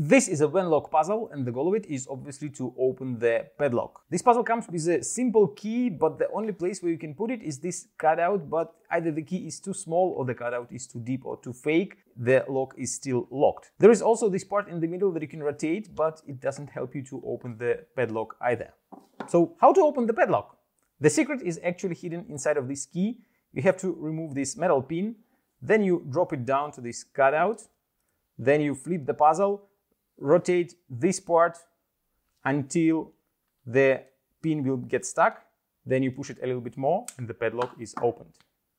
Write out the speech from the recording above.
This is a When lock puzzle and the goal of it is obviously to open the padlock. This puzzle comes with a simple key, but the only place where you can put it is this cutout, but either the key is too small or the cutout is too deep or too fake. The lock is still locked. There is also this part in the middle that you can rotate, but it doesn't help you to open the padlock either. So how to open the padlock? The secret is actually hidden inside of this key. You have to remove this metal pin, then you drop it down to this cutout, then you flip the puzzle, rotate this part until the pin will get stuck. Then you push it a little bit more and the padlock is opened.